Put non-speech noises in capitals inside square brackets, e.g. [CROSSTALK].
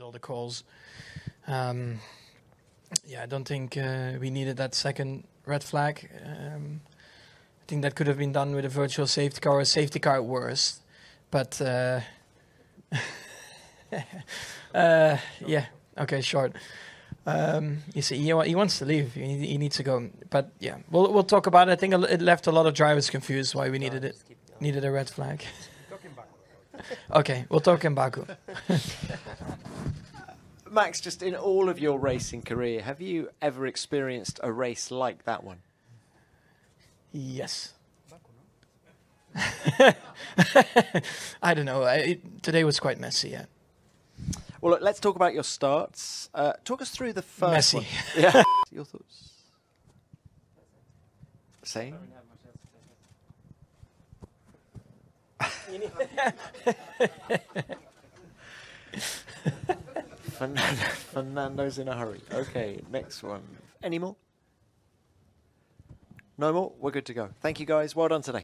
with all the calls. Um, yeah, I don't think uh, we needed that second red flag. Um, I think that could have been done with a virtual safety car or a safety car at worst. But uh, [LAUGHS] uh, yeah, okay, short. Um, you see, he, wa- he wants to leave. He, he needs to go. But yeah, we'll we'll talk about it. I think it left a lot of drivers confused why we needed it. Needed a red flag. [LAUGHS] okay, we'll talk in Baku. [LAUGHS] Max, just in all of your racing career, have you ever experienced a race like that one? Yes. [LAUGHS] I don't know. I, it, today was quite messy. Yeah. Well, look, let's talk about your starts. Uh, talk us through the first Messy. one. [LAUGHS] Yeah. your thoughts? Same. Fernando, [LAUGHS] Fernando's in a hurry. Okay, next one. Any more? No more? We're good to go. Thank you guys. Well done today.